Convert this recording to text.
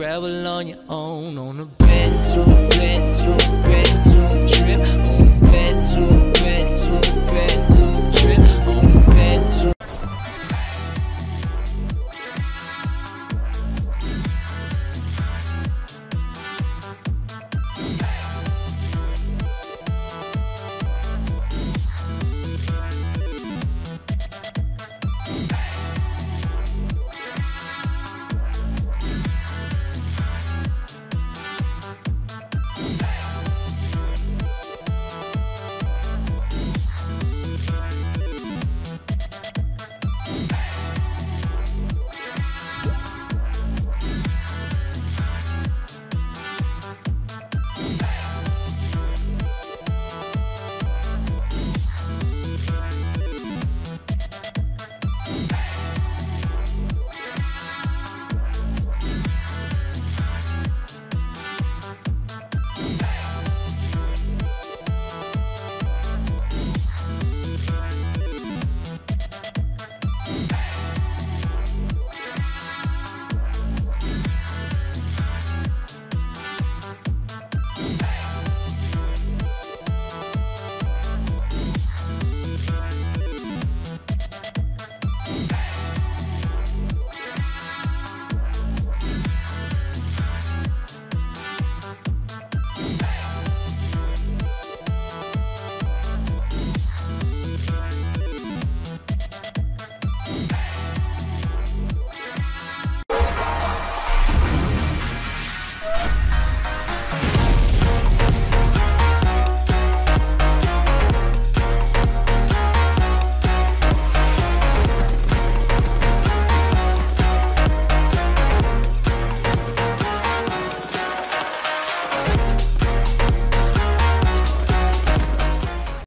travel on your own on a bed to a